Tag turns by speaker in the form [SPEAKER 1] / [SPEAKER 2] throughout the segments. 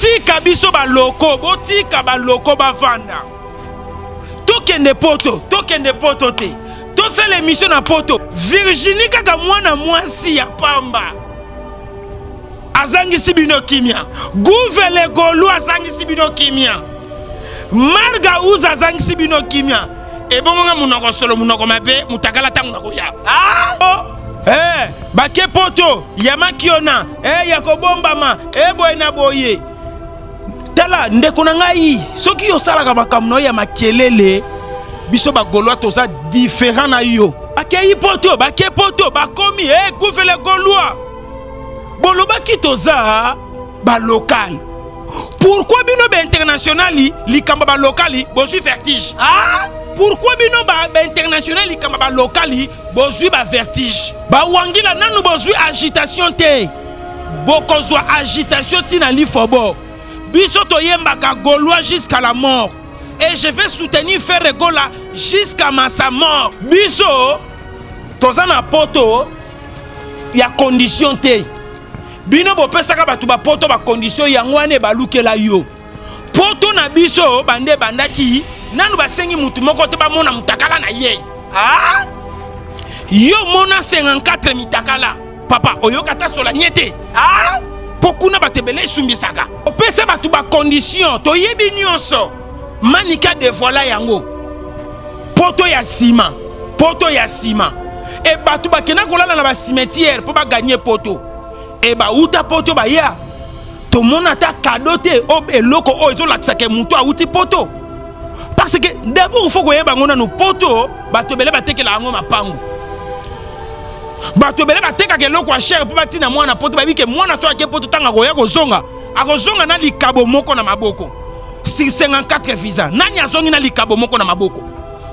[SPEAKER 1] botika biso baloko botika baloko bavanda. Tokende poto tokende poto te. Tosala émission na poto. Virginie kaka mwana mwasi ya pamba. Azangisi bino kimia. Guvele golu azangisi bino kimia. Marga uza azangisi bino kimia. Ebongonga munoko solo munoko mabe mutakala ntango na koya ah! eh, bake poto yamaki ona eh, ya kobombama. Eh, boye na boye tala ndeko na ngai soki osalaka makambo na yo ya makelele biso bagolwa toza différent na yo. Bakei poto bake poto bakomi e kufele golwa bolobaki toza balokale pourquoi bino bainternationali likambo balokali bozwi vertige? Ah? pourquoi bino bainternational likambo balokali bozwi bavertige bawangila nanu bozwi agitation te. Bokozwa agitation ntina lifobo biso toyembaka gaulois jusqu'à la mort. Et je vais soutenir frère gola jusqu'à ma sa mort. Biso toza na poto ya condition te. Bino bopesaka bato bapoto bacondition yango wana ebalukela yo. Poto na biso bande ebandaki nanu basengi mutu moko te bamona mutakala na ye. Ah? yo mona 54 mitakala. Papa oyoka ta sola nye te. Ah? Mpo kuna bato ebele esumbisaka. Opesa bato bacondition toyebi nyonso. Manika devoila yango. Poto ya nsima poto ya nsima e bato bakenda kolala na basimetiere mpo baganye poto. E bauta poto baya tomona ata kado te. Eloko oyo ezolakisaka motu awuti poto. Parce que d'abord fo koyeba yango nanu poto bato ebele batekela yango mapangu bato ebele batekaka eloko ya shere mpo batina mwana poto bayebi ke mwana to ake poto ntango akoya kozonga. Akozonga na likabo moko na maboko. Sur 54 visa nani azongi na likabo moko na maboko?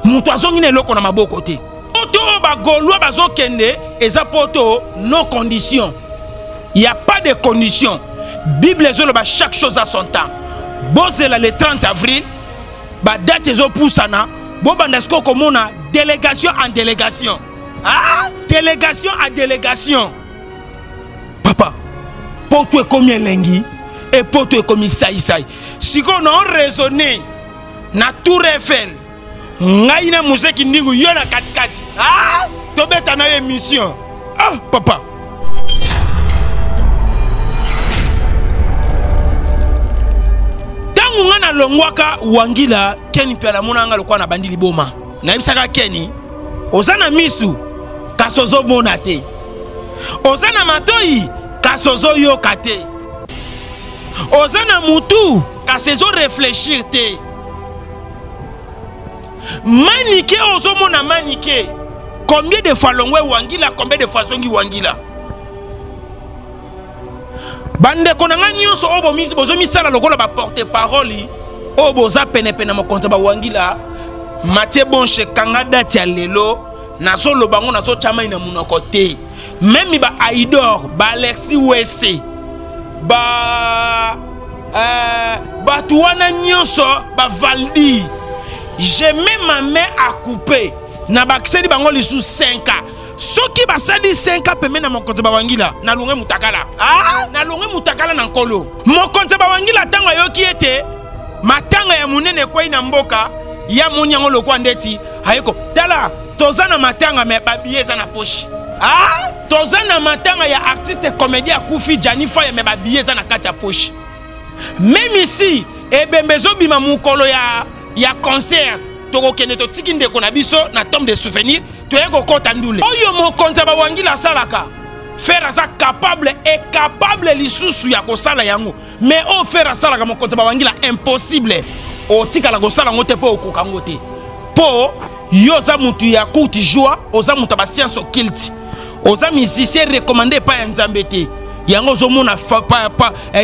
[SPEAKER 1] Moto azongi na eloko na maboko te. Poto oyo bagolwa bazokende eza poto no condition. Ya pas de condition. Bible ezoloba chaque chose à son temps. Bozela le 30 avril badate ezopusana bobanda sikoyo komona délégation en délégation ah? délégation à délégation. Papa poto ekomi elengi e poto ekomi saisai sikoyo na oraisonne na tour eiffel ngai na moseki ndingu yo na katikati. Ah? tobeta na yo émission. Ah, papa. Ntango ngai nalongwaka wangila keni mpe namona nga lokola na bandi liboma. Nayebisaka keni oza na misu kasi ozomona te. Oza na matoyi kasi ozoyoka te. Oza na mutu kasi ezoreflechir te. Manike ozomona manike. Combien de fois longwe wangila combien de fois azongi wangila? Bandeko na ngai nyonso oyo bozomisala lokola baporte parole oyo boza penepene mokonzi bawangila matie bonshe kanga dati ya lelo nazoloba ngo nazotyamai na monoko te. Meme baaidor baalexi wese ba uh, bato wana nyonso bavaldi je mets ma main à couper. Na bakiseli bango lisusu 5 ans. Soki basali 5 ans pembeni na mokonzi bawangila nalonge mutakala. Ah? nalonge mutakala na nkolo. Mokonzi bawangila ntango ayoki ete matanga ya monene ekwei na mboka ya moni yango lokwa ndeti ayeko tala toza na matanga me babiye eza na poshi ah? toza na matanga ya artiste comédie akufi janifa me babiye eza na kati ya poshi meme isi ebembe ezobima mokolo ya, ya concert. Tokokende totiki ndeko na biso na tombe de souvenir toye kokɔta ndule. Oyo mokonzi ya bawangila asalaka fere aza capable ekapable lisusu ya kosala yango. Mais oyo fere asalaka mokonzi ya bawangila impossible. Otikala kosala yango te mpo okoka yango te. Mpo yo oza motu ya courte joie oza moto ya basiance occulte oza musicien recommande epai ya nzambe te yango ozomona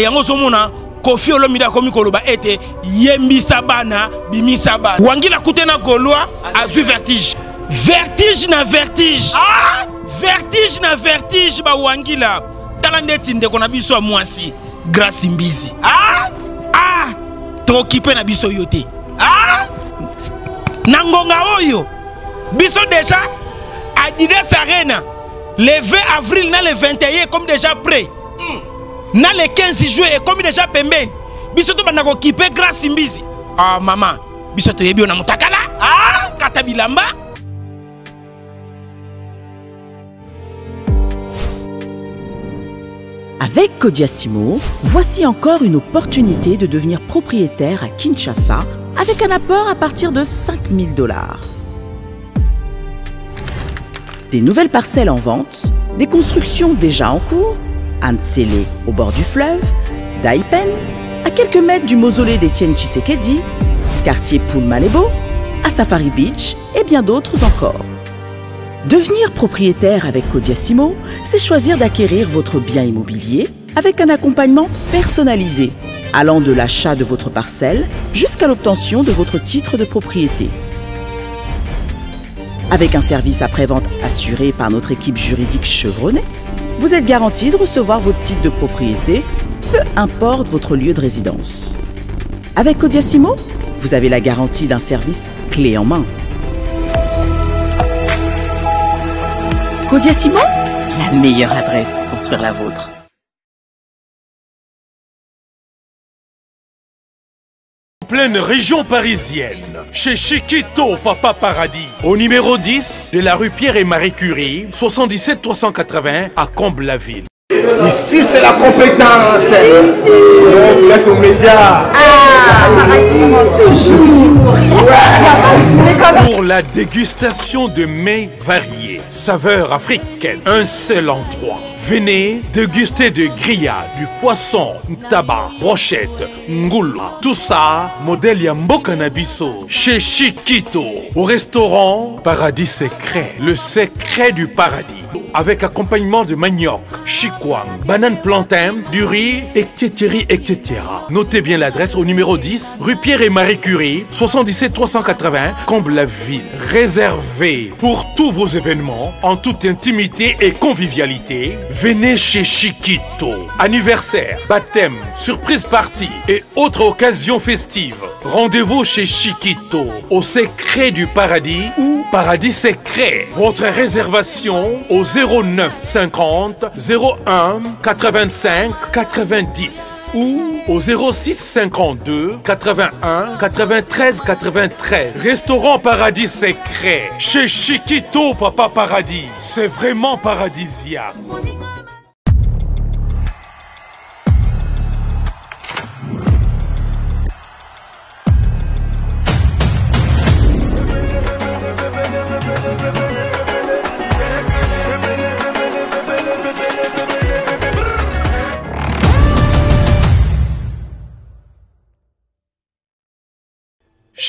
[SPEAKER 1] yango ozomona kofi olomide akomi koloba ete yembisa bana bimisa bana wangila kute na golwa azwi vertige vertige na vertige ah! vertige na vertige bawangila tala ndeti ndeko na biso ya mwasi grâce mbizi ah! ah! tokipe na biso yo te ah! Na ngonga oyo biso deja adidas arena le 20 avril na le 21 comme déjà prêt. Mm. na le 15 juillet ekomi déjà pembeni. Biso tobanda kokipe grâce mbizi. Ah mama biso toyebi yo na motakala. Ah! Kata bilamba
[SPEAKER 2] Avec Kodiasimo, voici encore une opportunité de devenir propriétaire à Kinshasa avec un apport à partir de 5000 dollars. Des nouvelles parcelles en vente, des constructions déjà en cours, Antsele au bord du fleuve, Daipen, à quelques mètres du mausolée d'Étienne Tshisekedi, quartier Poulmalebo, à Safari Beach et bien d'autres encore. Devenir propriétaire avec Codiasimo, c'est choisir d'acquérir votre bien immobilier avec un accompagnement personnalisé, allant de l'achat de votre parcelle jusqu'à l'obtention de votre titre de propriété. Avec un service après-vente assuré par notre équipe juridique chevronnée, vous êtes garanti de recevoir votre titre de propriété, peu importe votre lieu de résidence. Avec Codiasimo, vous avez la garantie d'un service clé en main. La meilleure adresse pour construire la vôtre.
[SPEAKER 3] pleine région parisienne, chez Chiquito Papa Paradis, au numéro 10 de la rue Pierre et Marie Curie, 77 380 à Comble-la-Ville.
[SPEAKER 4] Ici, c'est la compétence. On vous laisse aux médias.
[SPEAKER 5] Ah, toujours.
[SPEAKER 3] Pour la dégustation de mets variés, saveurs africaines, un seul endroit. Venez déguster de grillades, du poisson, tabac, brochette, ngoula. Tout ça, modèle Yamboka Nabiso, chez Chiquito, au restaurant Paradis Secret, le secret du paradis. Avec accompagnement de manioc, chikwang, banane plantain, du riz, etc., etc. Notez bien l'adresse au numéro 10, rue Pierre et Marie Curie, 77 380, Comble-la-Ville. Réservé pour tous vos événements, en toute intimité et convivialité, venez chez Chiquito. Anniversaire, baptême, surprise party et autres occasions festives. Rendez-vous chez Chiquito, au secret du paradis ou paradis secret. Votre réservation au 09 50 01 85 90 ou au 06 52 81 93 93. Restaurant Paradis Secret chez Chiquito Papa Paradis. C'est vraiment paradisiaque.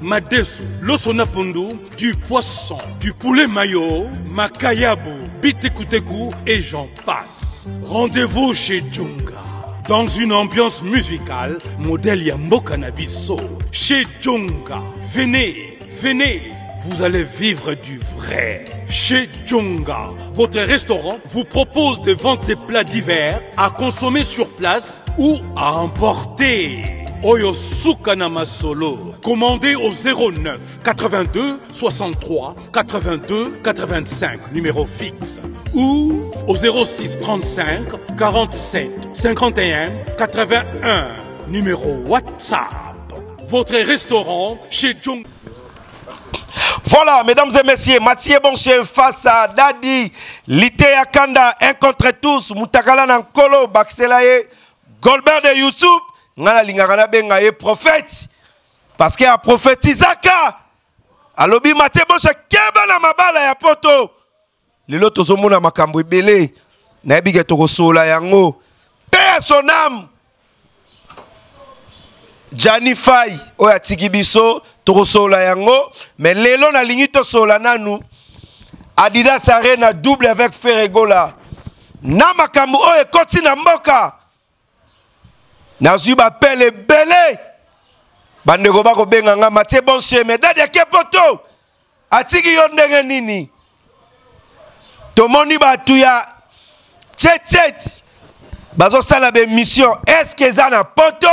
[SPEAKER 3] Madesu, Losonapundu, du poisson, du poulet mayo, Makayabu, Bitekuteku et j'en passe. Rendez-vous chez Djunga. Dans une ambiance musicale, modèle Yamboka Nabiso. Chez Djunga. Venez, venez, vous allez vivre du vrai. Chez Djunga, votre restaurant vous propose de vendre des plats divers à consommer sur place ou à emporter. Oyo Sukana Masolo. Commandez au 09 82 63 82 85, numéro fixe. Ou au 06 35 47 51 81, numéro WhatsApp. Votre restaurant chez Djung.
[SPEAKER 6] Voilà, mesdames et messieurs, Mathieu Bonchien face à Dadi, Lité Akanda, un contre tous, Moutakala Nankolo, Baxelaye, Goldberg de Youtube, nga nalingaka nabenga ye prophète. Parce que aprofetizaka alobi matie bosha keba na mabala ya poto. Lelo tozomona makambo ebele. Nayebi ke tokosola yango. Mpe ya son ame jani fai oyo atiki biso tokosola yango. Me lelo nalingi tosola nanu. Adidas arena double avec feregola. Na makambo oyo ekoti na mboka nazwi bapele ebele. Bandeko bakobenga nga matie bonche me dadi ake poto atiki yo ndenge nini? Tomoni bato ya tchetchet bazosala bemission estce eza na poto?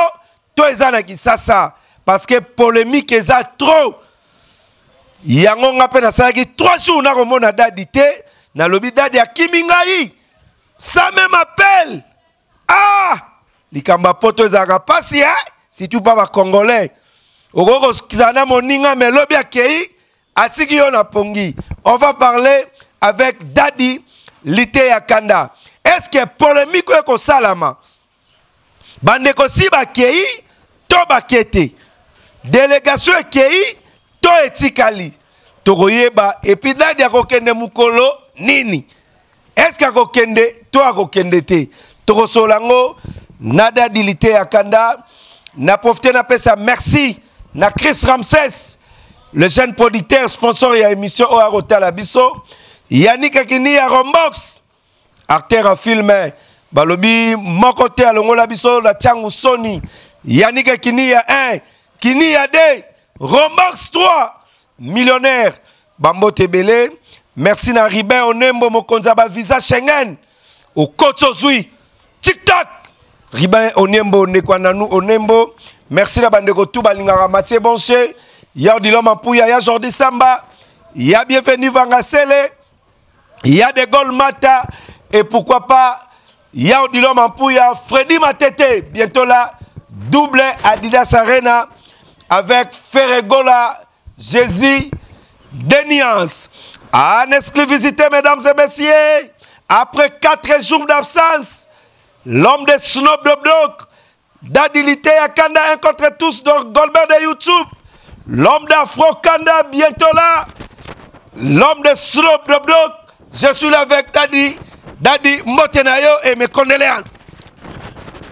[SPEAKER 6] To eza na kisasa. Parce que polémique eza trop. Yango nga mpe nasalaki 3 jours nakomona dadi te. Nalobi dadi akimi ngai. Sa même appel. Ah likambo ya poto ezalaka mpasi e surtout mpa bacongolais. Okoki kokizala na moninga me elobi akei atiki yo na pongi. On va parler avec dadi lite ya kanda est ce que polémique oyo ekosalama? Bandeko si bakei to bakei te délégation ekei to etikali. Tokoyeba. Epuis dadi akokende mokolo nini? Est ce que akokende to akokende te? Tokosola yango na dadi lite ya kanda. Na profite napesa merci. Na chris ramses le jeune producteur sponsor ya émission oyo akotala biso. Yanik akini ya rombox. Acteur ya filme balobi moko te alongola biso na ntiangu soni yanik akini ya 1 kini ya 2 rombox 3 millionnaire bambote ebele merci na ribin onembo mokonzi ya bavisa schengen. Okoti tiktok ribin onembo ndeko nanu onembo. Merci na bandeko tu balingaka matie bonche. Ya odilo mampuya ya jordi samba. Ya bienvenu vangasele ya de gol mata. Et pourquoi pas ya odilo mampuya freddy matete. Bientôt là double adidas arena avec ferregola jésus deniance en exclusivité mesdames et messieurs après quatre jours d'absence l'homme de Snoop Dogg d'Adilité à Kanda, un contre tous, donc Goldberg de YouTube. L'homme d'Afro Kanda, bientôt là. L'homme de Snoop Dogg, je suis là avec Daddy, Daddy Motenayo et mes condoléances.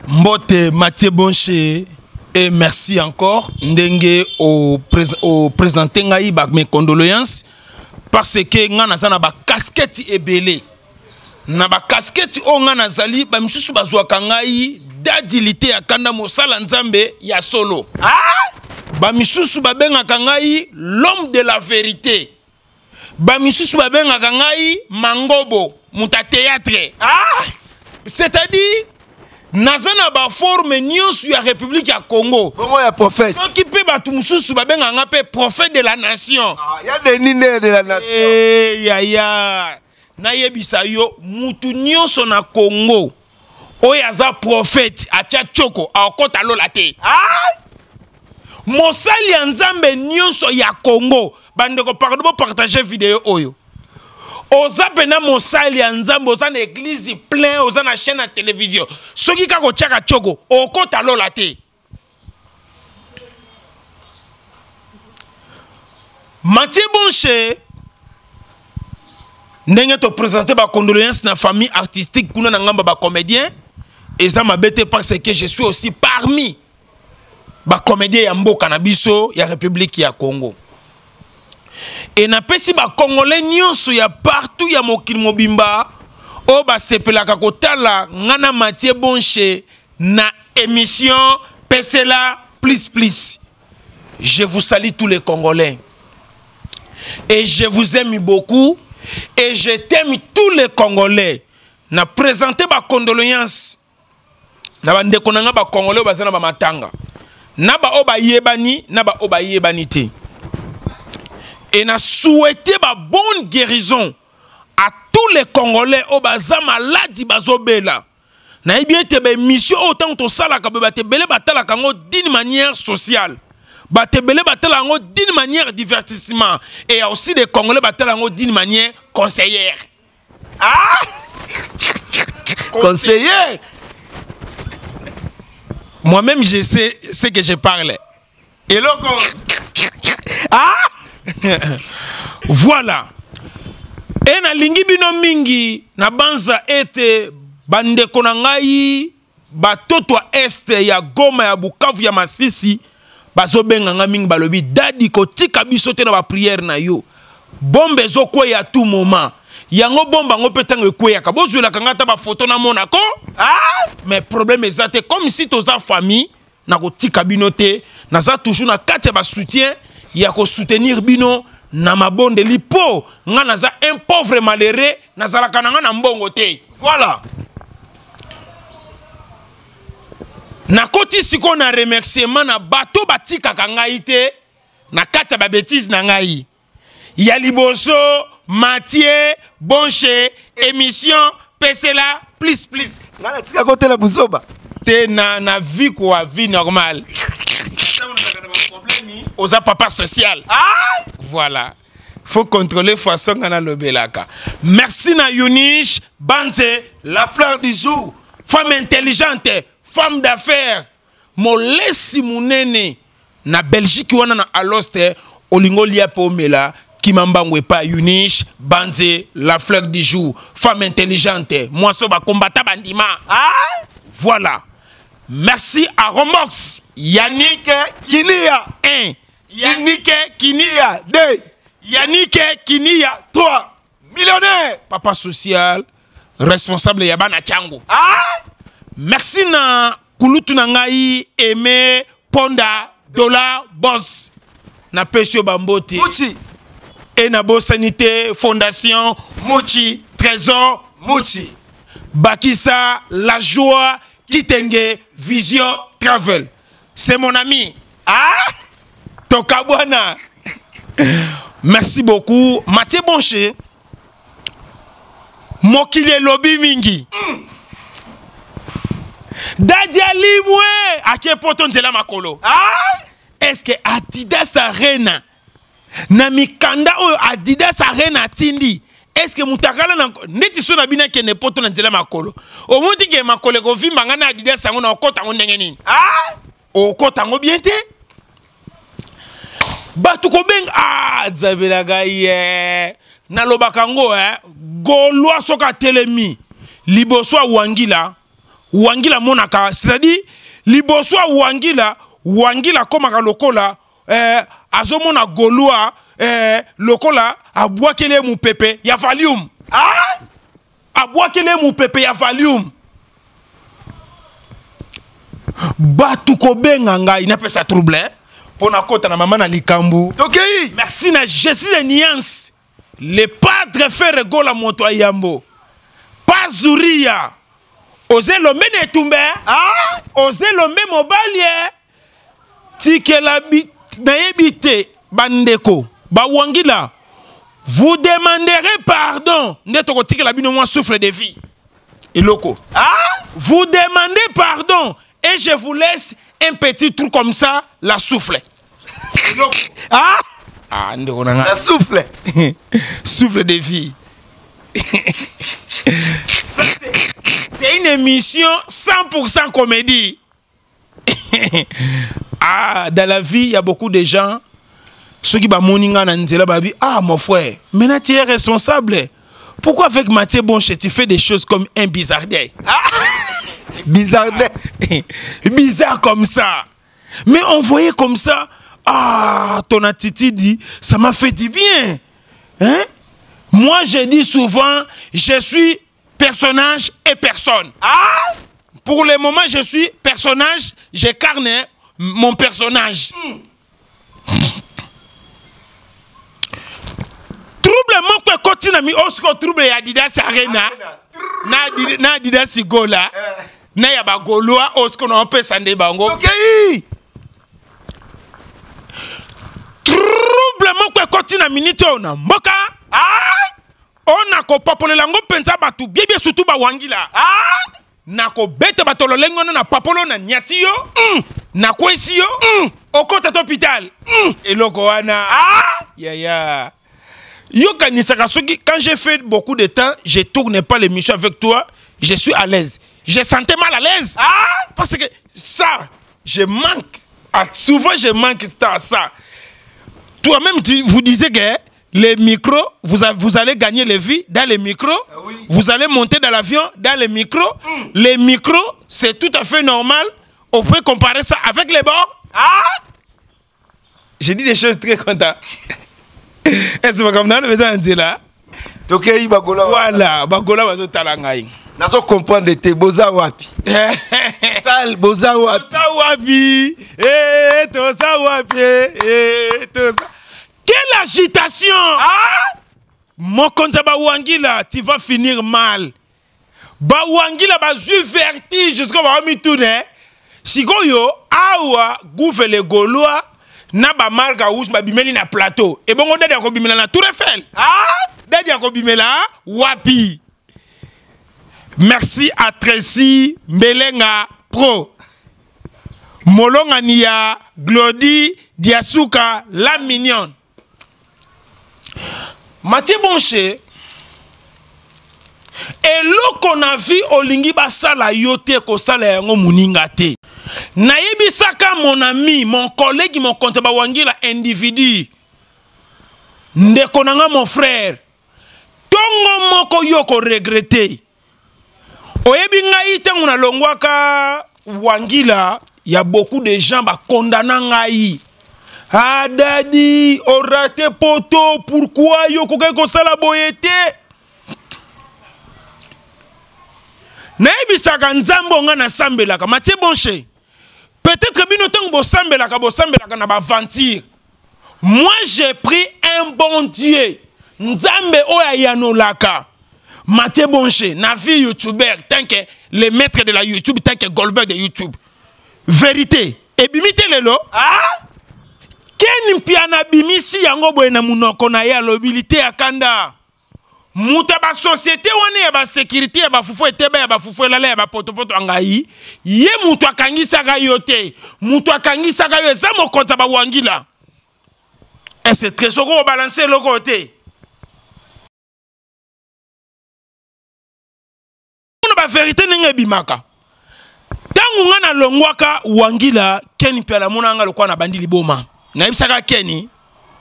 [SPEAKER 1] Mbote Mathieu Bonche et merci encore ndenge au, prés au présenter ngai ba mes condoléances parce que na ba casquette ebele na ba casquette o nga nazali ba misusu bazwaka ngai dadilité ya kanda mosala nzambe ya solo. Ah! bamisusu babengaka ngai l'homme de la vérité. Bamisusu babengaka ngai mangobo moto ya théâtre. Ah! c'est-à-dire naza na baforme nyonso ya république ya congo.
[SPEAKER 6] Bongo ya prophète.
[SPEAKER 1] Soki mpe bato mosusu babengaka nga mpe prophète de la nation.
[SPEAKER 6] Ah, ya deni nde de la nation?
[SPEAKER 1] Eh, yaya nayebisa yo mutu nyonso na congo oyo aza prophète atia tioko akota lola te. Mosali ya nzambe nyonso ya congo bandeko pardon bopartage video oyo. Oza mpena mosali ya nzambe oza na eglize plein oza na chaîne ya télévision. Soki kaka otiaka tioko okota lola te. Matie bonche ndenge toprésente bacondoléance na famille artistique kuna na ngambo bacomédien eza mabe te parce que je suis aussi parmi bacomédien ya mboka na biso ya république ya congo. E napesi bacongolais nyonso ya partout ya mokili mobimba oyo basepelaka kotala nga na matie bonche na émission pesela plus plus. Je vous salue tous les congolais. Et je vous aime beaucoup et je t'aime tous les congolais. Na présente bacondoléance na bandeko na nga bacongolais oyo baza na bamatanga na baoyo bayebani na baoyo bayebani te. Et na souhaité babonne guérison à tous les congolais oyo baza maladi bazobela. Nayebi ete baémission oyo ntango tosalaka boye bato ebele batalaka yango d'une manière sociale bato ebele batala yango d'une manière divertissement. Et aussi des congolais batala yango d'une manière conseillère. Ah!
[SPEAKER 6] Conseiller.
[SPEAKER 1] Moi-même je sais ce que je parle. Eloko ah! Voilà. E nalingi bino mingi na banza ete bandeko na ngai batoto ya este ya goma ya bukavu ya masisi bazobenga nga mingi balobi dadi kotika biso te na bapriere na yo. Bombe ezokweya tout moment yango bombe yango mpe ntango ekweyaka. Bozwelaka nga ata bafoto namonako ah! mais problème eza te comme si toza famille na kotika bino te naza toujours na kati ya basoutien ya bino na mabondeli. Mpo nga naza un pauvre malheureux nazalaka na nga na mbongo te.
[SPEAKER 6] Voilà.
[SPEAKER 1] Nakoti sikoyo na remerciement na bato batikaka ngai te na kati ya babétise na ngai. Ya liboso matie bonche émission pesela plus plus
[SPEAKER 6] Nga natika kotela buzoba.
[SPEAKER 1] te na, na vie kwa vie normale. Oza papa social. Voilà. Faut contrôler façon nga nalobelaka. Merci na unish banze la fleur du jour. Femme intelligente femme d'affaires molesi monene na belgique wana na aloste olingi olia mpe omela kima mbango epai unish banze la fleur du jour femme intelligente mwaso bakombata bandima voilà merci à romox yannick
[SPEAKER 6] Kinia.
[SPEAKER 1] 1 yannick kinia
[SPEAKER 6] Kinia. Deux.
[SPEAKER 1] yannick kinia
[SPEAKER 6] 3. Millionnaire.
[SPEAKER 1] papa social responsable ya bana tiango
[SPEAKER 6] Ah.
[SPEAKER 1] Merci na kulutu na ngai aime ponda dollar bos napesi yo bambote.
[SPEAKER 6] Muchi.
[SPEAKER 1] e nabosani te fondation mochi trésor
[SPEAKER 6] Muchi.
[SPEAKER 1] bakisa la joie kitenge vision travel. C'est mon ami. Ah! Tokabwana merci beaucoup. Mathieu bonche mokili elobi mingi dadi alimwe akie poto nzela makolo
[SPEAKER 6] Ah.
[SPEAKER 1] eske adidas arena na mikanda oyo adidas arena atindi eske moto akala na neti so na bino akende poto na nzela makolo omoni ke makolo ekovimba ngai na adidas yango na okota yango ndenge nini
[SPEAKER 6] Ah.
[SPEAKER 1] okota yango bien te bato kobenga ah, nzabelaka ye nalobaka yango eh, golwa soki atelemi liboso ya wangila amonaka c'est-à-dire liboso ya wangila wangila akomaka lokola eh, azomona golwa eh, lokola abwakeli ye mopepe ya valium.
[SPEAKER 6] Ah.
[SPEAKER 1] abwakeli ye mopepe ya valium. Bato kobenga ngai napesa trouble eh? mpo nakota na mama na likambo
[SPEAKER 6] Tokei.
[SPEAKER 1] merci na jésus de niance. Le padre fere gola moto ayambo pazuria oze lombe na etumbe
[SPEAKER 6] Ah.
[SPEAKER 1] oze lombe mobali e tikela bi- nayebi te bandeko bawangila vous demanderez pardon nde tokotikela bino mwa souffle de vie eloko
[SPEAKER 6] Ah.
[SPEAKER 1] vous demandez pardon et je vous laisse un petit truc comme ça la souffle eloko
[SPEAKER 6] Ah.
[SPEAKER 1] ah ndeko na nga
[SPEAKER 6] La souffle.
[SPEAKER 1] souffle de vie. Ça, c'est- C'est une émission 100% comédie. ah, dans la vie, il y a beaucoup de gens. Ceux qui nzela babi ah mon frère, maintenant tu es responsable. Pourquoi avec Mathieu Bonche tu fais des choses comme un bizardet
[SPEAKER 6] Bizarre.
[SPEAKER 1] bizarre comme ça. Mais on comme ça, ah, ton attitude, dit, ça m'a fait du bien. Hein? Moi, je dis souvent, je suis personnage et personne. Ah! Pour le moment, je suis personnage, j'incarne hein, mon personnage. trouble moko ekoti na mi osiko trouble ya adidas arena na adidas gola na ya bagoloa osiko na opesa nde bango
[SPEAKER 6] Tokei.
[SPEAKER 1] trouble moko ekoti na miniti oyo na mboka nakopapolela yango mpenza bato biebie surtout bawangila. Nakobeta bato lolenge wana na papolo na niati yo. Mm. nakwesi yo. Mm. okota to hôpital. Mm. eloko wana. Yaya yokanisaka soki quand j'ai fait beaucoup de temps je tourne pas l'émission avec toi je suis à l'aise. Je sentais mal à l'aise. Parce que ça je manque. Ah, souvent je manque à ça. Toi-même, tu, vous disiez que les micros, vous, a- vous allez gagner les vies dans les micros. Vous allez monter dans l'avion dans les micros. Les micros, c'est tout à fait normal. On peut comparer ça avec les bords. Ah J'ai dit des choses très contentes. Est-ce que vous comprenez là. Voilà, bagola bazotala ngai.
[SPEAKER 6] nazo comprendre te boza wapi sal boza wapi
[SPEAKER 1] toza wapi Eh, toza wapi Eh, toza quelle agitation? Ah? mokonzi ya bawangila tu vas finir mal. Bawangila bazwi vertige sikoyo baomitune sikoyo awa guvele gaulois na bamarke awusu babimeli na plateau. Ebongo dadi akobimela na tour eiffel. Ah? dadi akobimela wapi? Merci à tracy mbelenga pro. Molongani ya glodi diasuka la mignonne matie bonche eloko na vi olingi basala yo te kosala yango moninga te. Nayebisaka mon ami mon collègue mokonzi bawangila individu. Ndeko na nga mon frère. Ntongo moko yo koregrete. Oyebi ngai ntango nalongwaka wangila ya beaucoup de gens bakondana ngai adadi orate poto pourkui yo kokaki kosala boye te nayebisaka nzambe onga nasambelaka. Matie bonche peut-être bino ntango bosambelaka bosambelaka na baventure. Moi j'ai pris un bon dieu. Nzambe oyo ayanolaka. Matie bonche na vie youtubeur tant que le maître de la youtube tant que golbert de youtube. Vérité ebimi te lelo? Ah? Keni mpiana abimisi yango boye na munoko na ye alobi lite ya kanda. Moto ya basosiete wana ya basekurité ya bafufu eteba ya bafufu elala ya bapotopoto ya ngai ye moto akangisaka yo te. Moto akangisaka yo eza mokonzi ya bawangila. Ese trésor obalanse eloko oyo te kuna baverité ndenge ebimaka ntango nga nalongwaka wangila keni mpe alamona nga lokola na bandi liboma nayebisaka keni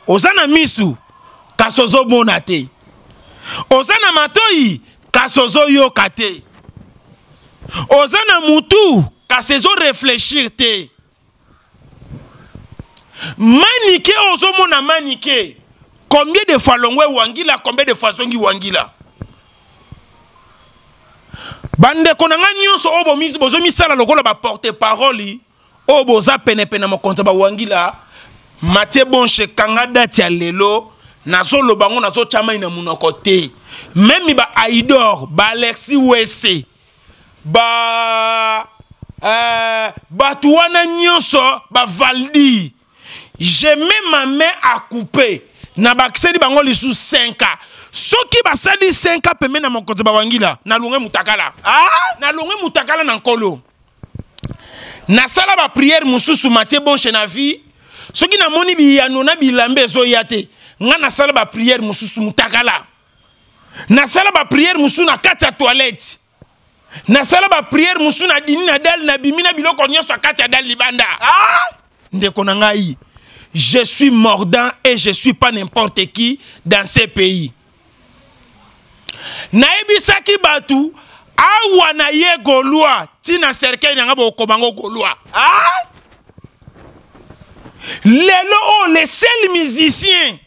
[SPEAKER 1] oza na misu kasi ozomona te. Oza na matoyi kasi ozoyoka te. Oza na mutu kasi ezoreflechir te. Manike ozomona manike. Combien de fois longwe wangila combien de fois azongi wangila? Bandeko na ngai nyonso oyo bozomisala lokola baporte parole oyo boza penepene mokonzi ya bawangila matie bonche kanga dati ya lelo nazoloba ngo nazotya mai na monoko te. Memi baaidor baalexi wese ba euh, bato wana nyonso bavaldi je mets ma main à couper. Na bakiseli bango lisusu 5 ans. Soki basali 5 ans pembe na mokonzi bawangila nalonge mutakala. Ah? nalonge mutakala na nkolo. Nasala bapriere mosusu matie bonche na vie soki namoni biyano na bilambe ezoya te nga nasala bapriere mosusu mutakala. Nasala bapriere mosusu na kati ya toilette. Nasala bapriere mosusu na dini na dale na bimi na biloko nyonso ya kati ya dale libanda. Ah! ndeko na ngai je suis mordant et je suis pas n'importe qui dans ces pays. Nayebisaki bato awa na ye golwa ntina cercueil na nga bokoma ngo golwa ah? Lelo oyo les seuls musiciens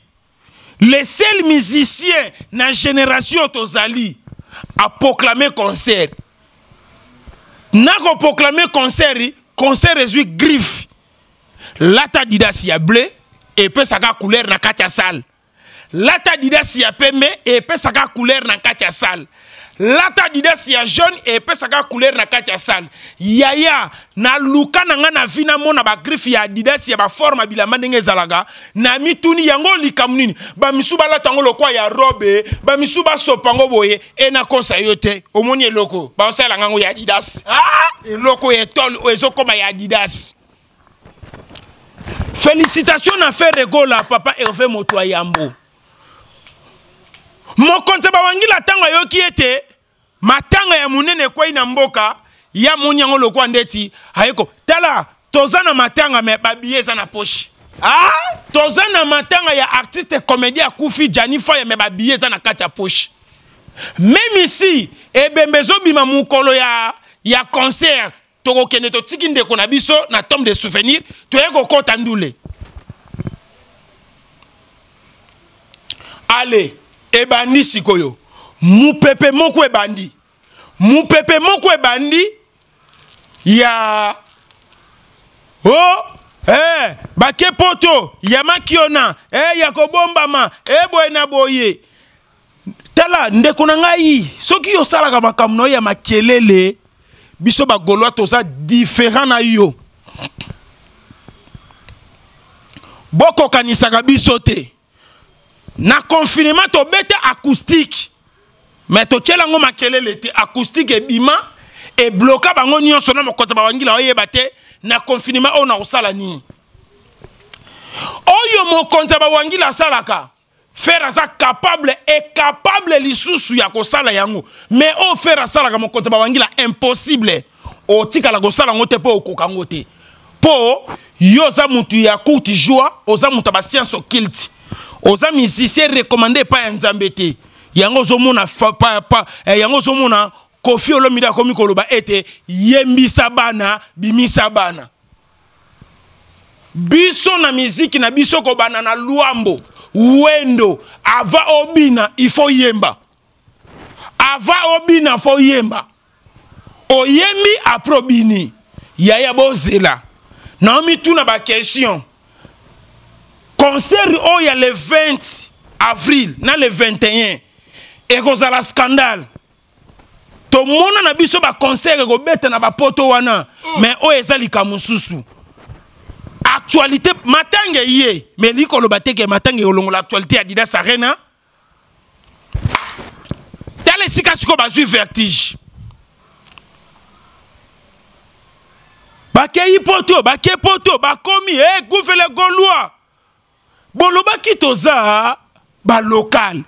[SPEAKER 1] les seuls musiciens na génération oyo tozali aproklame concert. Nakoproklame concert concert ezwi griffe. Lata didasi ya bleu epesaka couleur na kati ya salle. Lata didasi ya pembe epesaka couleur na kati ya salle lata didasi ya jaune epesaka couleur na kati ya salle. Yaya naluka na ngai na vi namona bagriffe ya adidasi ya baforme ya bilamba ndenge ezalaka na mituni yango likamu nini? Bamisu balata yango lokwa ya robe bamisu basopa yango boye e nakosa yo te. Omoni eloko baosala ngango ya adidas ah! eloko etole ezokoma ya adidas félicitation na fer egola papa herve moto ya yambo. Mokonzi bawangila ntango ayoki ete matanga ya monene ekwei na mboka ya moni yango lokwa ndeti ayeko tala toza na matanga me babiye eza na poshe ah? toza na matanga ya artiste comédie akufi jani foye me babiye eza na kati ya poshe meme isi ebembe ezobima mokolo ya, ya concert tokokende totiki ndeko na biso na tome de souvenir toye kokɔta ndule. Ale ebandi sikoyo mupepe moko ebandi. Mupepe moko ebandi ya o eh, bake poto ya makiona eh, ya kobombama eh, boye na boye. Tala ndeko na ngai soki osalaka makambo na yo ya makelele biso bagolwa toza différent na yo. Bokokanisaka biso te. Na confinement tobete acoustique me totyela yango makelele te acoustique ebima ebloka bango nyonso na mokonzi bawangila oyeba te na confinement oyo na kosala nini? Oyo mokonzi ya bawangila asalaka fer aza capable ekapable lisusu ya kosala yango. Me oyo fer asalaka mokonzi ya bawangila impossible otikala kosala yango te mpo okoka yango te. Mpo yo oza mutu ya courte joie oza mutu ya basiance occulte. Oza musicien recommande epai ya nzambe te yango ozomona fa- pa- pa- eh, yango ozomona kofi olomide akomi koloba ete yembisa bana bimisa bana. Biso na miziki na biso kobana na lwambo wendo. Ava obina ifo yemba. Ava obina fo yemba. Oyembi apres obini yaya bozela. Naomituna bakestion concert oyo ya le 20 avril na le 21 ekozala scandale. Tomona na biso baconcert ekobeta na bapoto wana me oyo eza likambo mosusu. Actualité matange ye me likoloba teke matange ekolongola actualité ya didas arena. Tala esika sikoyo bazwi vertige. Bakei poto bake poto bakomi e guvele golwa bolobaki toza balokale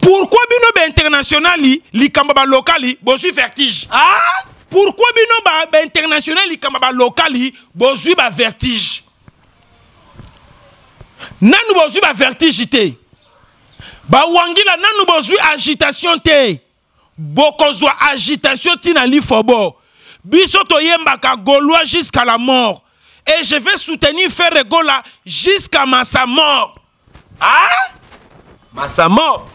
[SPEAKER 1] pourquoi bino bainternationali likambo balokali bozwi vertige? Ah? pourquoi bino bainternationali likambo balokali bozwi bavertige nanu bozwi bavertige te? Bawangila nanu bozwi agitation te? Bokozwa agitation ntina lifobo. Biso toyembaka gaulois jusqu'à la mort. Et je vais soutenir frère gola jusqu'à ma sa mort.
[SPEAKER 6] Ah? Massa mort?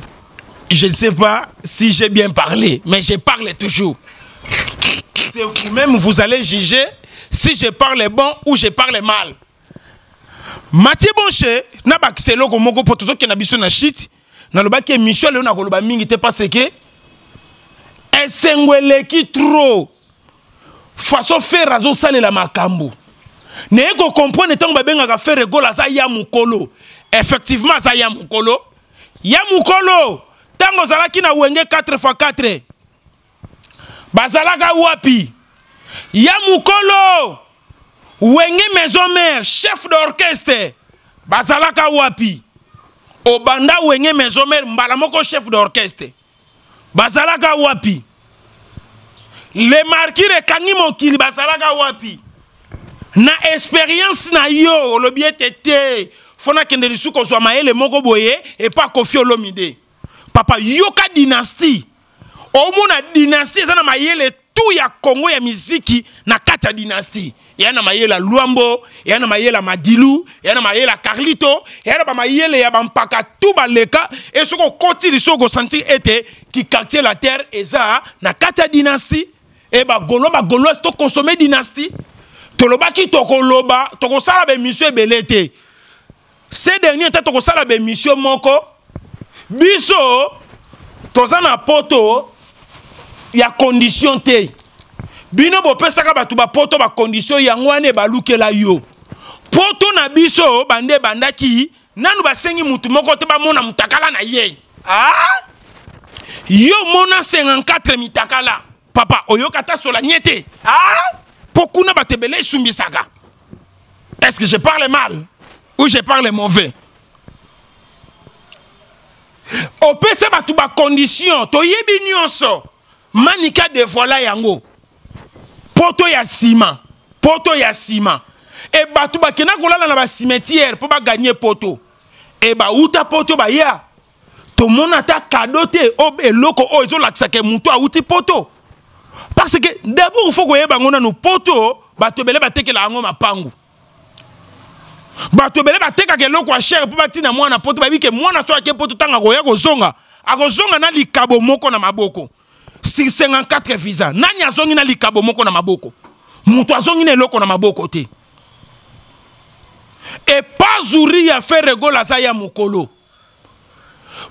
[SPEAKER 1] Je ne sais pas si j'ai bien parlé mais je parle toujours. C'est vous-même vous allez juger si je parle bon ou je parle mal. Matie bonche na bakisa eloko moko mpo tozokenda biso na shit nalobaki émission lelo nakoloba mingi te parce ke esengo eleki trop. Façon fere azosalela makambo. Naye kokomprendre ntango babengaka fere egolo aza ya mokolo. Effectivement aza ya mokolo. Ya mokolo ntango ozalaki na wenge 4 x 4 bazalaka wapi? Ya mokolo wenge maison mare chef d'orchestre bazalaka wapi? Obanda wenge maison mare mbala moko chef d'orchestre bazalaka wapi? Le markir ekangi mokili bazalaka wapi? Na expérience na yo olobi ete te fo nakende lisu kozwa mayele moko boye epa akofi olomide papa yoka dynastie omona dynastie eza na mayele tu ya kongo ya miziki na kati ya dynastie eya na mayele ya lwambo eya na mayele ya madilu eya na mayele ya carlito eya na bamayele ya bampaka tu baleka e soki okoti liso okosentir ete kikartier la terre eza na kati ya dynastie e bagaulois bagauloise tokonsome dynastie tolobaki tokoloba tokosala bemission ebele te. Ce dernier te tokosala monsieur moko biso toza na poto ya condition te. Bino bopesaka bato bapoto bacondition yango wana ebalukela yo. Poto na biso bande ebandaki nanu basengi mutu moko te mutakala na ye. Ah? yo mona 54 mitakala. Papa oyoka ta sola nye te. Ah? mpo kuna bato esumbisaka. Est-ce que je parle mal ou je parle mauvais? Opesa bato bacondition toyebi nyonso. Manika devoila yango. Poto ya nsima poto ya nsima e bato bakenda kolala na basimetiere mpo baganye poto. E bauta poto baya tomona ata kado te eloko oyo ezolakisaka motu awuti poto? Parce que d'abord fo koyeba yango nanu poto bato ebele batekela yango mapangu bato ebele batekaka eloko ya shere mpo batina mwana poto bayebi ke mwana so ake poto ntango akoya kozonga. Akozonga na likabo moko na maboko. Sur 54 visa. Nani azongi na likabo moko na maboko? Moto azongi na eloko na maboko te. Epazuri ya feregol aza ya mokolo.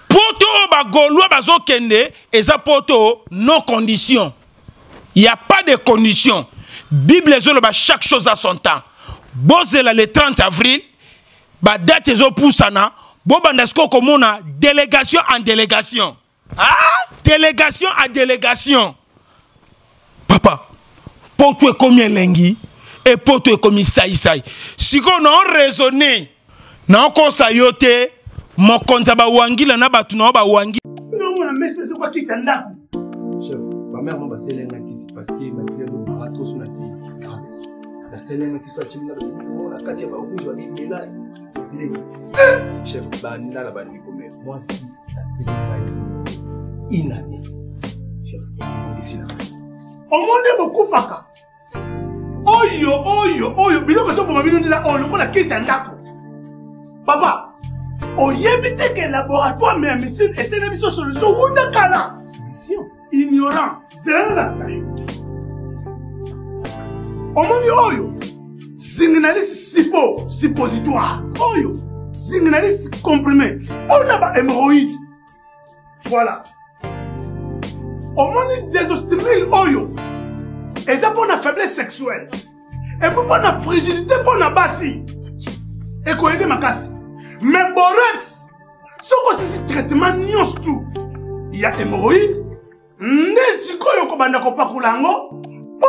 [SPEAKER 1] Poto oyo bagolwa bazokende eza poto no condition. Y a pas de condition. Bible ezoloba chaque chose à son temps bozela le 30 avril badate ezopusana bobanda sikoyo komona délégation en délégation ah? délégation à délégation papa poto ekomi elengi e poto ekomi saisai sikoyo naoraisonne naokosa yo te mokonzi ya bawangila na bato nao bawangi
[SPEAKER 7] naomona mesa ezokwakisa ndako
[SPEAKER 4] chef bamere mo baselenga kisi parceke malgré lobara toso na kisi naselenga kisi acimi na kati ya barouge babibela chef bandala bandikome mwasi inane
[SPEAKER 7] omoni bokufaka oyo oyo oyo. Biloko ezoboma bino ndela oyo lokola kisi ya ndako papa oyebi te ke laboratoire ya misine esene biso solution. Wuta kala ignorant. Zelelakisa yo omoni oyo zinginalisi sipo suppositoire oyo zinginalisi comprime mpona bahemoroïde voilà. Omoni désostimile oyo eza mpona faiblesse sexuelle. Epo mpona frigidité mpona basi. Ekoyede makasi. Mais borex soki osisi traitement nyonso tu ya hémoroïde nde sikoyo okobanda kopakola yango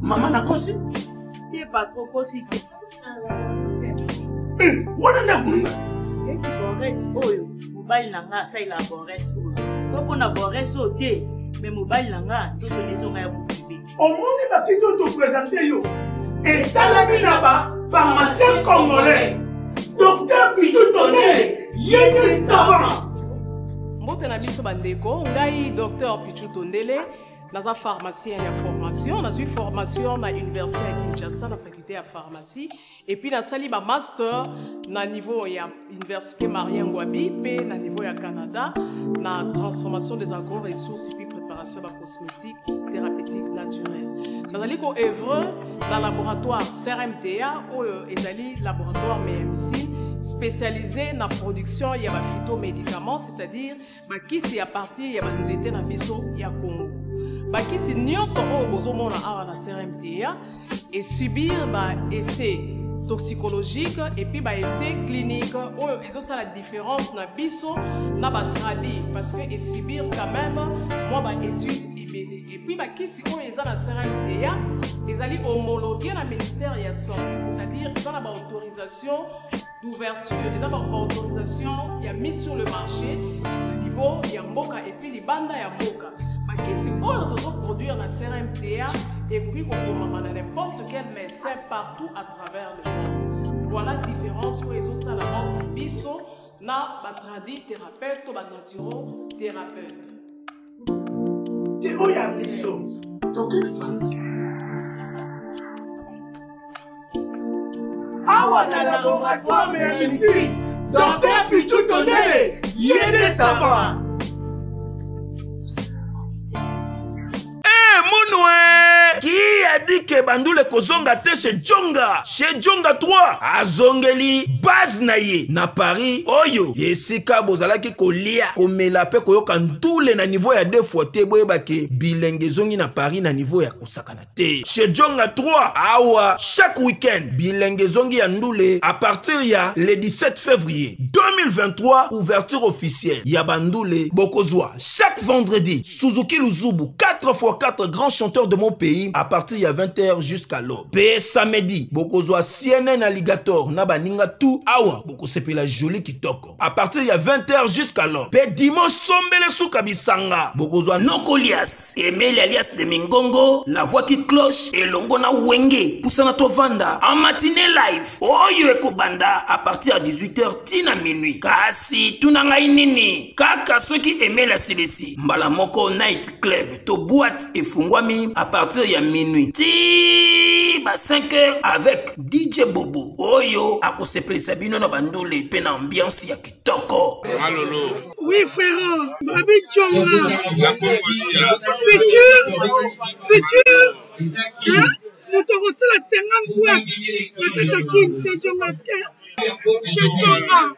[SPEAKER 7] mama nakosi Eh, wana nde
[SPEAKER 5] eki bores oyo mobali na nga asalela bores oyo. So mpona bores oyo te me mobali na nga nzoto nezonga ya bokibe
[SPEAKER 7] omoni bakisi oyo topresente yo. Esalami na bapharmacien congolais. Docteur pitu tonele ye nde savant.
[SPEAKER 8] Mbote na biso bandeko ngai dr pichu tondele naza pharmacien ya formation. Nazwi formation na université ya kinshasa na faculté ya pharmacie. Epuis nasali bamaster na niveau ya université marien ngwabi mpe na niveau ya canada na transformation des agro ressources epuis préparation ya bacosmétique thérapeutique naturelle. Nazali koevre na laboratoire crmta oyo ezali laboratoire mmc spécialisé na production ya baphytomédicaments c'est-à-dire bakisi ya partir ya banzete na biso ya congo bakisi nyonso oyo bozomona awa na crmta esubir baessai toxicologique epuis baessai clinique oyo ezosala différence na biso na batradi parce que esubir quand même mwa baétude ebele epuis bakisi oyo eza na crmta ezali homologué na ministère ya santé. C'est-à-dire eza na baautorisation d'ouverture eza baautorisation ya mise sur le marché na niveau ya mboka epuis libanda ya mboka bakisi oyo tozoproduire na crmta ekoki kokomama na n'importe quel médecin partout à travers le monde. Voilà différence oyo ezosala entre biso na batradi thérapeute to banaturo thérapeute.
[SPEAKER 7] Oyo ya biso awa na laboratoire ya misine docteur pichu tondele ye nde savant
[SPEAKER 6] ki adi ke bandule kozonga te chez jonga chez jonga 3 azongeli base na ye. Na paris oyo esika bozalaki kolia komela mpe koyoka ntule na nivo ya deux fois te boyebake. Bilenge ezongi na paris na nivo ya kosakana te. Chez jonga 3 awa chaque week-end bilenge ezongi ya ndule à partir ya le 17 février 2023 ouverture officielle. Ya bandule bokozwa chaque vendredi suzuki luzubu 4 x 4 grands chanteurs de mon pays à partir ya 20h
[SPEAKER 9] 20h jusqu'à l'aube mpe samedi bokozwa cnn alligator na baninga tu awa bokosepela joli kitoko à partir ya 20h jusqu'à l'aube mpe dimanche sombele suka bisanga bokozwa nokolias emeli alias de mingongo qui cloche elongo na wenge pusana tovanda. En matinée live oyo ekobanda à partir ya 18h tina minuit. Kasi tuna ngai nini? Kaka soki emeli asilisi. Mbala moko night club to boîte efungwami à partir ya minuit ti ba 5 heures avec dj bobo. Oyo akosepelisa bino na bandule mpe na ambiance ya kitoko.
[SPEAKER 10] Oui, frère, Babi Tchonga. Futur, futur, hein? moto akosala 50 boîte na kati ya kini se jongaske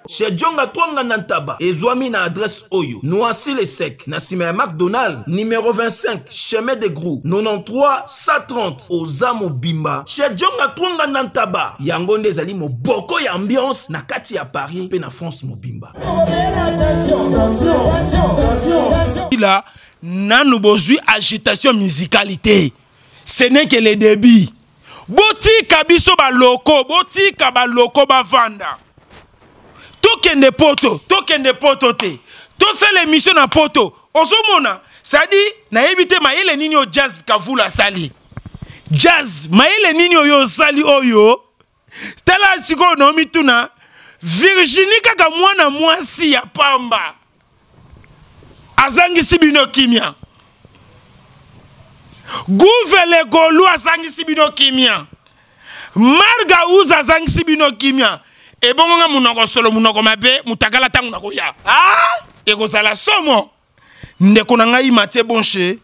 [SPEAKER 9] chez jonga twanga na ntaba ezwami na adresse oyo. Noisi le sec. Na nsima ya macdonald numero 25 chemin de grou 93 130 oza mobimba chez jonga twanga na ntaba yango nde ezali moboko ya ambiance na kati ya paris mpe na france mobimba.
[SPEAKER 1] Là nanu bozwi agitation musicalité. Ce n'est que le débit botika biso baloko botika baloko bavanda tokende poto tokende poto te. Tosala émission na poto. Ozomona sadi nayebi te mayele nini oyo jazz kavula asali jazz mayele nini oyo osali oyo? Tala sikoyo naomituna virginie kaka mwana mwasi ya pamba. Azangisi bino kimia guvele golu azangisi bino kimia. Marga uza azangisi bino kimia. Ebongonga munoko solo munoko mabe mutakala ntango na koya. Ah! ekozala somo. Ndeko na ngai matie bonshe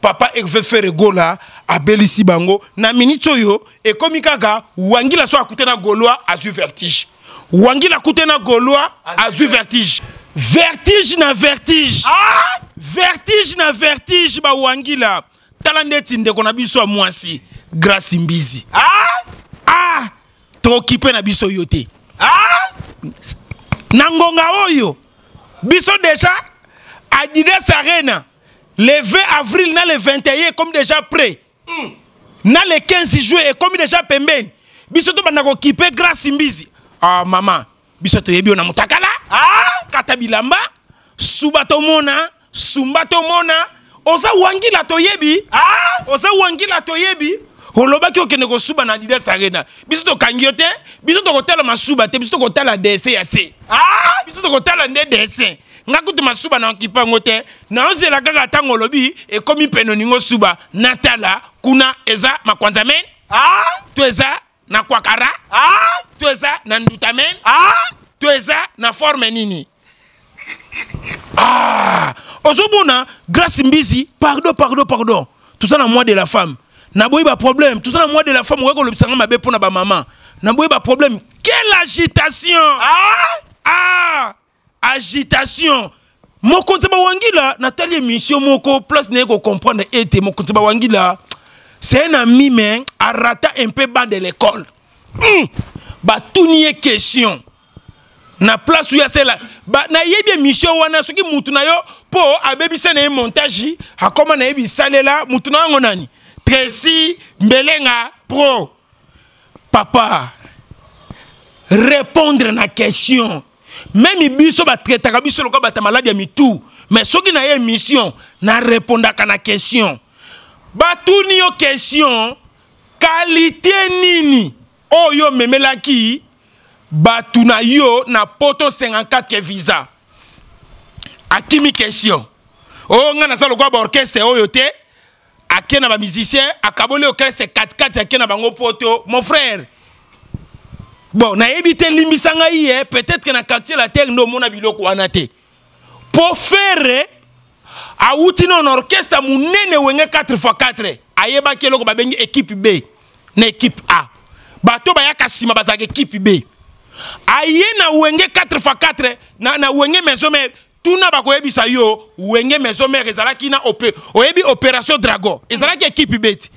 [SPEAKER 1] papa herve feregola abelisi bango. Na miniti oyo ekomi kaka wangila so akute na golwa azwi vertige. Wangila akute na golwa azwi vertige. Vertige na vertige. Ah! vertige na vertige bawangila tala ndeti ndeko na biso ya mwasi grâce mbizi ah! ah! tokipe na biso yo te ah! na ngonga oyo biso deja adidas arena le 20 avril na le 21 ekomi déjà prêt mm. na le 15 juillet ekomi déjà pembeni biso tobanda kokipe grâce mbizi ah, mama biso toyebi yo na motakala ah! kata bilamba suba tomona sumba tomona oza wangila toyebi? Oza wangila toyebi? Olobaki okende kosuba na adidas arena. Biso tokangi yo te? Biso tokotala masuba te? Biso tokotala dessin ya se? Biso tokotala nde dessin? Nga kutu masuba na okipa yango te? Naozela kaka ntango olobi ekomi pene oningo suba. Natala kuna eza makwanza men? To eza na kwakara? To eza na nduta men? To eza na forme nini ah! ozomona grâce mbizi pardon pardon pardon. Toza na mois de la femme. Naboyi baproblème toza na mois de la femme okoki kolobisanga mabe mpo na bamama naboyi baproblème quelle agitation? Ah! ah! agitation. Mokonzi bawangila natali émission moko place naye kocomprendre ete. Mokonzi bawangila c'est un ami mais arata un peu bas de l'école. Mm. batuni ye question na place oyo asala nayebi émission wana soki mutu na yo mpo abebisa na ye montage akoma nayebi esalela mutu na yango nani. Tracy mbelenga pro. Papa répondre na question. Meme biso batraitaka biso lokola bata maladi ya mitu mais soki na ye émission narépondaka na question. Batuni yo question kalite nini oyo omemelaki bato na yo na poto 54 visa. Akimi question. Oyo ngai naza lokola baorchestre oyo te ake na bamusicien akaboli orchestre 44 ake na bango poto. Mon frère. Bon nayebi te limbisa ngai ye peut-être ke na quartier la terre nde omona biloko wana te. Mpo fere awuti na na orchestre monene wenge 4 x 4 ayebaki eloko babengi équipe b na équipe a. Bato bayaka nsima bazalaka équipe b aye na wenge 4 x 4 na, na wenge maison mare tuna bakoyebisa yo wenge maison mare ezalaki na op oyebi opération dragon. Ezalaki équipe b ti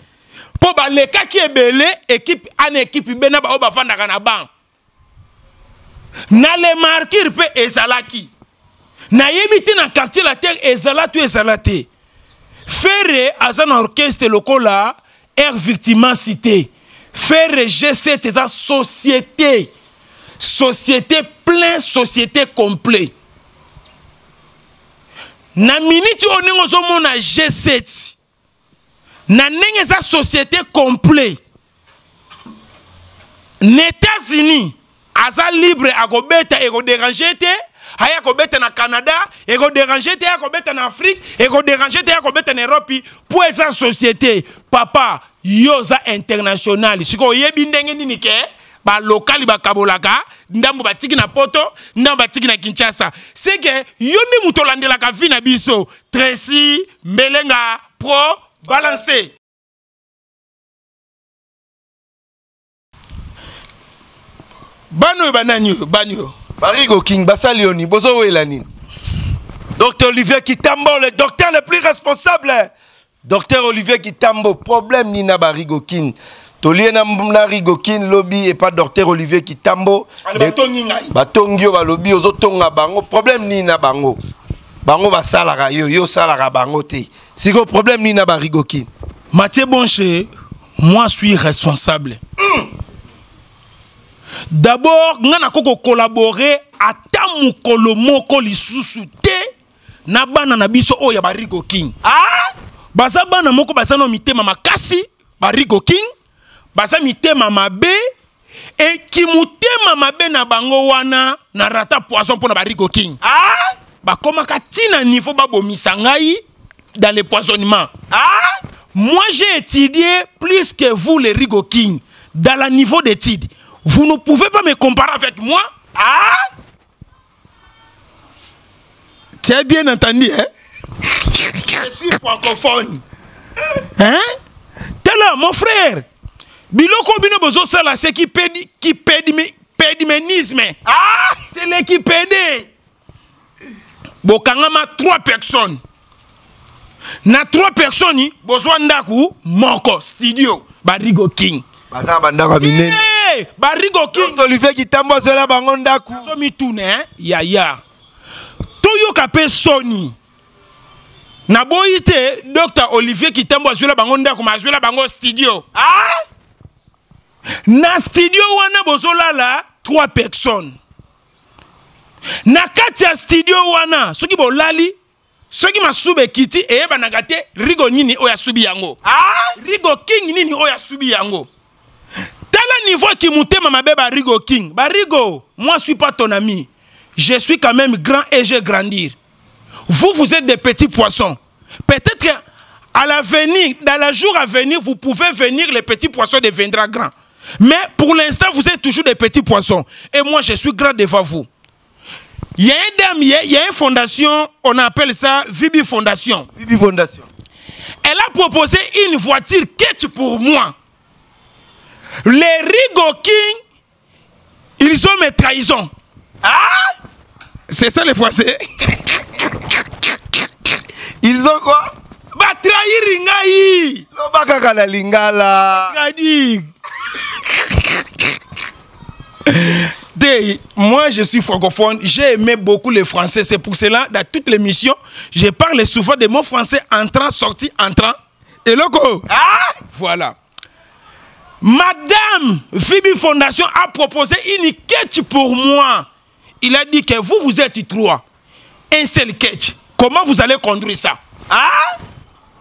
[SPEAKER 1] mpo balekaki ebele équipe a na équipe b na baoyo bavandaka na banc. Na le markire mpe ezalaki. Nayebi te na quartier la terre ezala to ezala te. Fere aza na orchestre lokola air victimacité faire g7 eza société société plein société complet. Na miniti oyo ndenge ozomona g7 na ndenge société complet. Na états-unis aza libre akobeta ekoderange te aya kobeta na canada ekoderange te aya kobeta na afrique ekoderange te aya kobeta na europe. Mpo eza société papa yo oza international. Sikoyo oyebi ndenge nini ke? Balokali bakabolaka ndambo batiki na poto ndambo batiki na kinshasa. Seke yo nde moto olandelaka vi na biso. Tresi mbelenga pro balance bana oyo banani oyo bani oyo
[SPEAKER 6] barigo king basali oni bozowela nini? Docteur olivier kitambo le docteur le plus responsable. Docteur olivier kitambo problème nini na barigo king tolie na, rigo king lobi epa docteur olivier kitambo.
[SPEAKER 1] Batongi
[SPEAKER 6] batongi oyo balobi ozotonga bango. Problème nini na bango. Bango basalaka yo yo osalaka bango te. Sikoyo problème nini na barigo king
[SPEAKER 1] mathieu bonche moi suis responsable. D'abord nga nakoki kokolabore ata mokolo moko lisusu te na bana na biso oyo ya barigo king ah? baza bana moko baza na mitema makasi barigo king baza mitema mabe eki motema mabe na bango wana na rata poison mpo na barigo king ah? bakomaka ntina niveau babomisa ngai dans le poisonnement ah? moi j'ai étudié plus que vous les rigo king dans le niveau d'étude vous ne pouvez pas me comparer avec moi ah? tu as bien entendu hein? je suis francophone hein? tala mon frère biloko bino bozosala c'est qui pédi, qui pédi, pédiménisme ah c'est l'équipédé bokangama trois personnes. Na trois personnes bozwa ndako moko studio barigo king.
[SPEAKER 6] Baza bandako ya minene.
[SPEAKER 1] Barigo king.
[SPEAKER 6] Olivier kitambo azola bango ndako
[SPEAKER 1] azomituna eh? yaya toyoka mpe soni naboyi te dr olivier kitambo azwela bango ndako ma azwela bango studio. Ah? Na studio wana bozolala trois personnes. Na kati ya studio wana soki bolali soki masuba ekiti eyebanaka te rigo nini oyo asubi yango? Ah? rigo king nini oyo asubi yango? Tala niveau eki motema mabe barigo king. Barigo moi suis pas ton ami. Je suis quand même grand et je grandir. Vous vous êtes des petits poissons. Peut-être à l'avenir dans la jour à venir vous pouvez venir les petits poissons deviendra grands mais pour l'instant vous êtes toujours des petits poissons et moi je suis grand devant vous il y a une dame, il y a, une fondation, on appelle ça Vibi Fondation.
[SPEAKER 6] Vibi Fondation.
[SPEAKER 1] Elle a proposé une voiture catch pour moi. Les Rigo King, ils ont mes trahisons. Ah C'est ça les Français.
[SPEAKER 6] Ils ont quoi?
[SPEAKER 1] Bah trahir
[SPEAKER 6] na lingala.
[SPEAKER 1] Des, moi, je suis francophone. J'ai aimé beaucoup le français. C'est pour cela, dans toutes les missions, je parle souvent de mots français entrant, sorti, entrant. Et loco. Ah Voilà. Madame Phoebe Fondation a proposé une quête pour moi. Il a dit que vous, vous êtes trois. Un seul quête. Comment vous allez conduire ça? Ah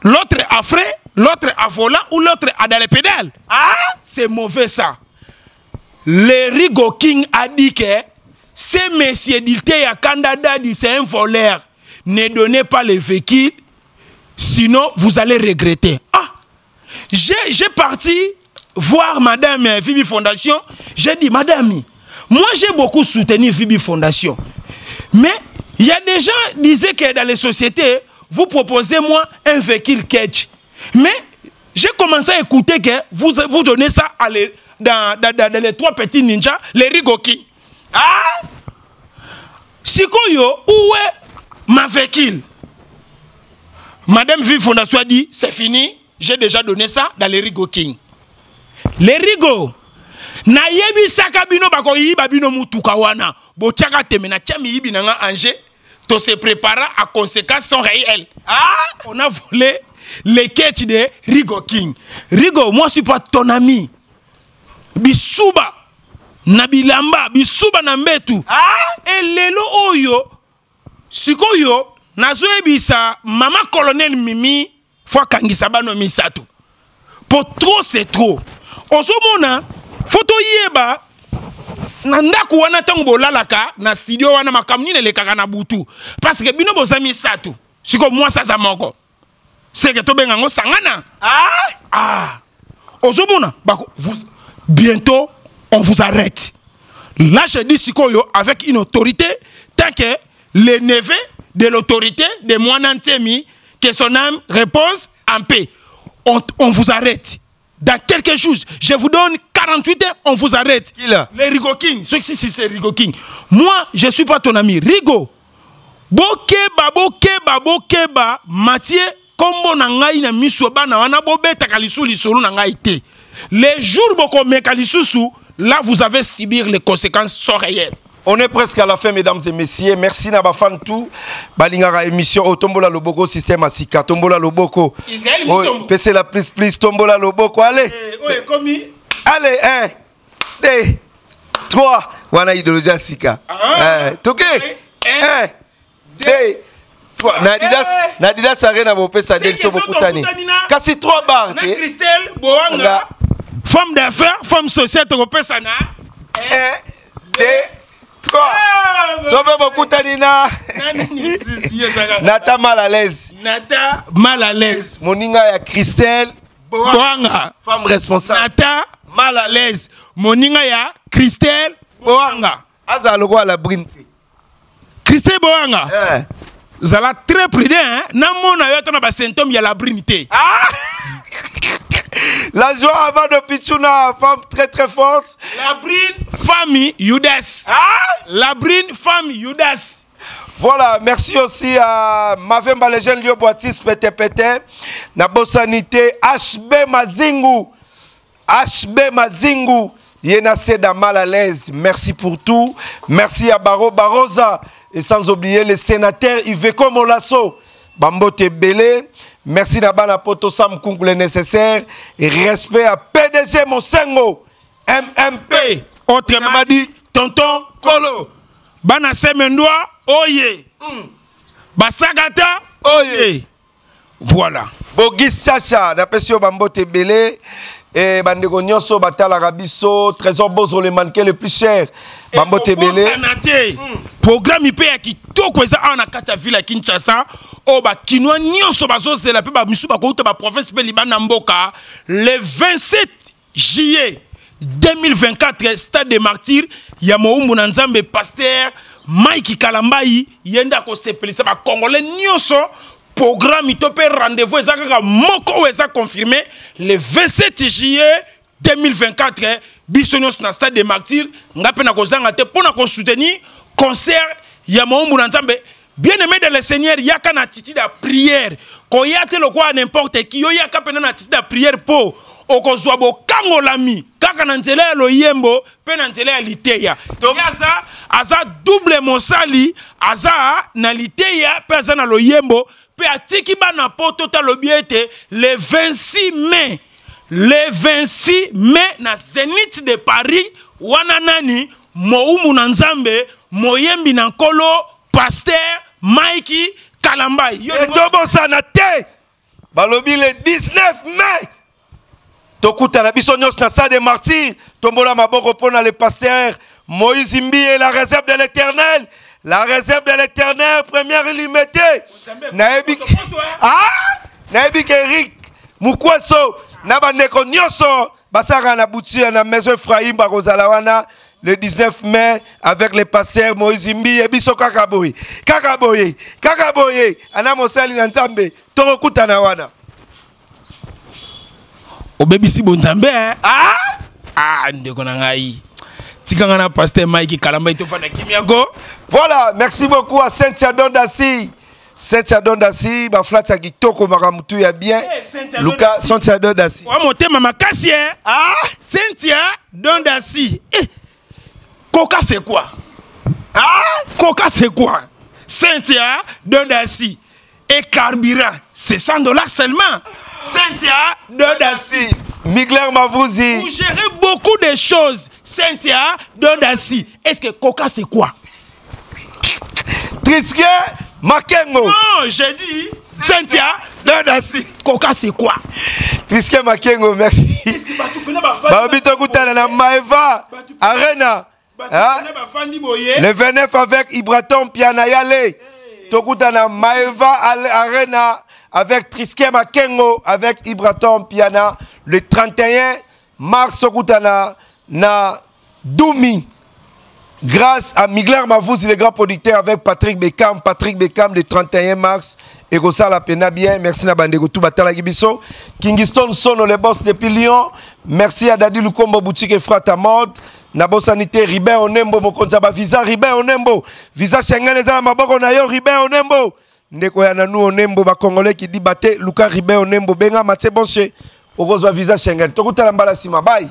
[SPEAKER 1] L'autre à frais, l'autre à volant ou l'autre à dans les pédales? Ah C'est mauvais ça. Le Rigo King a dit que ce monsieur d'Ilté à Canada dit c'est un voleur. Ne donnez pas le véhicule, sinon vous allez regretter. Ah, j'ai parti voir Madame Vibi Fondation. J'ai dit, Madame, moi j'ai beaucoup soutenu Vibi Fondation. Mais il y a des gens qui disaient que dans les sociétés, vous proposez moi un véhicule catch. Mais j'ai commencé à écouter que vous, vous donnez ça à les, dans, dans, dans, les trois petits ninjas, les rigoki. Ah Sikoyo, où est ma véhicule? Madame Vivi Fondation a dit, c'est fini, j'ai déjà donné ça dans les Rigo King. Les Rigo, nayebisaka bino bakoyiba bino mutuka wana botiaka teme na tia miyibi na nga ange to se prépara à conséquences sont réelles ah on a volé les catchs de Rigo King. Rigo, moi je suis pas ton ami. Bisuba na bilamba, bisuba na mbetu. Et lelo oyo sikoyo nazoyebisa mama colonel Mimi fo akangisa bano misato. Po trop c'est trop. Ozomona fo toyeba na ndako wana ntango bolalaka na studio wana makambo nini elekaka na butu parce que bino boza misato siko mwasi aza moko seke tobenga yango sangana ah! ah. ozomona vous, bientôt on vous arrête là je dis sikoyo avec une autorité tant que le neveu de l'autorité de mwana ntemi que son âme repose en paix on, on vous arrête dans quelques jours, je vous donne 48 heures, on vous arrête.
[SPEAKER 6] Qui là?
[SPEAKER 1] Les Rigo King. Ceux qui c'est Rigo King. Moi, je ne suis pas ton ami. Rigo. Bokeba, bokeba, bokeba. Mathieu, kombo na ngai na miso bana wana bobetaka lisu lisolo na ngai te. Les jours lisusu, là vous avez subir les conséquences sont réelles.
[SPEAKER 6] On est presque à la fin, mesdames et messieurs. Merci na bafan tout. Balingara émission au Tombola Loboko système Asika. Tombola Loboko.
[SPEAKER 1] Israël
[SPEAKER 6] Oh,
[SPEAKER 1] Mutombo.
[SPEAKER 6] PC la plus plus Tombola Loboko. Allez.
[SPEAKER 1] Eh, ouais, commis.
[SPEAKER 6] Allez, un, deux, trois. Wana idéologie Asika.
[SPEAKER 1] Ah.
[SPEAKER 6] Eh, Toké.
[SPEAKER 1] Un,
[SPEAKER 6] deux, trois. Nadidas,
[SPEAKER 1] Eh.
[SPEAKER 6] Nadidas Arena del so
[SPEAKER 1] que so
[SPEAKER 6] bokutani. Kasi trois barres.
[SPEAKER 1] Christelle Boanga,
[SPEAKER 6] Nga.
[SPEAKER 1] Femme d'affaires, femme sociale, tokopesa na.
[SPEAKER 6] Un, deux, trois.
[SPEAKER 1] Ah,
[SPEAKER 6] Sobe bokutani na.
[SPEAKER 1] Nani ni sisi ezaka?
[SPEAKER 6] Nata mal à l'aise.
[SPEAKER 1] Nata mal à l'aise.
[SPEAKER 6] Moninga ya Christelle,
[SPEAKER 1] Boanga.
[SPEAKER 6] femme responsable.
[SPEAKER 1] Nata mal à l'aise. Moninga ya Christelle Boanga.
[SPEAKER 6] aza lokola la brine te.
[SPEAKER 1] Christelle Boanga.
[SPEAKER 6] Eh.
[SPEAKER 1] Zala très prudent hein. Yo na ba symptôme ya la brinité.
[SPEAKER 6] La joie avant de Pichuna, femme très très forte.
[SPEAKER 1] La brine famille Judas. La brine famille Judas.
[SPEAKER 6] Voilà, merci aussi à Mavemba les jeunes Lio Boatis Pete Pete, Nabosanité, HB Mazingu, HB Mazingu, Yena Seda mal à l'aise. Merci pour tout. Merci à Baro Barosa et sans oublier le sénateur Iveko Molasso, Bambote Belé. Merci à Bana Poto Sam Kungu le nécessaire et respect à PDG Mosengo, MMP.
[SPEAKER 1] Autrement dit, tonton Kolo. Bana Semendwa, oye. Basagata, oye. Voilà.
[SPEAKER 6] bogis chacha napesi yo bambote ebele e bandeko nyonso batalaka biso trésor bozo le mannequin le plus cher. Bambote ebele
[SPEAKER 1] te. Programme mpe ya kitoko eza awa na kati ya ville ya kinshasa. Oyo bakinois nyonso bazozela mpe bamisu bakouta baprovince mpe libanda mboka. Le 27 juillet 2024 stade de martyr ya mowumbu na nzambe paster mike kalambai ye nde akosepelisa bakongolais nyonso programme to mpe rendez-vous eza kaka moko le 27 juillet 2024 biso nyonso na stade de martyr nga mpe nakozanga te concert bien aimé de le seigneur yaka na attitude ya prière. Koya te n'importe qui yo yaka mpena na attitude ya prière mpo okozwa bokangolami kaka na nzela ya loyembo mpe liteya. Ye aza aza double mosali aza na liteya mpe aza na loyembo mpe atiki bana poto talobi ete le 26 mai le 26 mai na zénith de paris wana nani mowumbu na nzambe moyembi na nkolo paster mike kalambai
[SPEAKER 6] etobosana te balobi le 19 mai. Tokutana biso nyonso na stade de martyr tombola maboko mpona le paster moïse mbie la réserve de l'éternel la réserve de l'éternel première limité nayebi Ah! ke erik mukweso na bandeko nyonso basalaka na butia na maison ephraim bakozala wana le 19 mai avec le pasteur moïse mbie biso kaka boye kaka boye kaka boye ana mosali na nzambe tokokutana wana
[SPEAKER 1] obebisi bonzambe eh? ah? ah, ndeko na ngai tikanga na paster mike kalambai tofanda kimiako
[SPEAKER 6] voilà merci beaucoup à cynthia dondasi cynthia dondasi baflati ya kitoko makambo tu ya bien.
[SPEAKER 1] Cynthia
[SPEAKER 6] luka cynthia dondasi
[SPEAKER 1] wa motema makasi eh? ah? cynthia dondasi eh. koka c'est quoi? Ah? koka c'est quoi? Cynthia dondasi et carburant c'est 100 dollars seulement cynthia dodasi
[SPEAKER 6] migler mavuzi
[SPEAKER 1] vous gérez beaucoup de choses. Cynthia dodasi est-ce que coca c'est quoi?
[SPEAKER 6] Triske makengo.
[SPEAKER 1] Non j'ai dit cynthia dodasi coca c'est quoi?
[SPEAKER 6] Triske makengo merci.
[SPEAKER 1] Est-ce que bato pena bavandi-
[SPEAKER 6] balobi tokutana na maeva arena. Ah, le 29 avec ibraton piana yale tokutana maeva arena avec triske makengo avec ibraton piana le 31 mars tokutana na dumi grâce à Migler Mavouzi, le grand producteur, avec Patrick Beckham. Patrick Beckham, le 31 mars. Et ça la bien. Merci à Bandego. Kingston Sono, le boss depuis Lyon. Merci à Dadi Lukombo Boutique et Frata Mode. Nabo Sanité, Ribin Onembo, ba visa Ribin Onembo. Visa Schengen, les maboko na yo, Ribin Onembo. ndeko ya nanu onembo bakongole kidiba te luka ribe onembo bengama te bonse okozwa visa schengen tokutala mbala nsima bai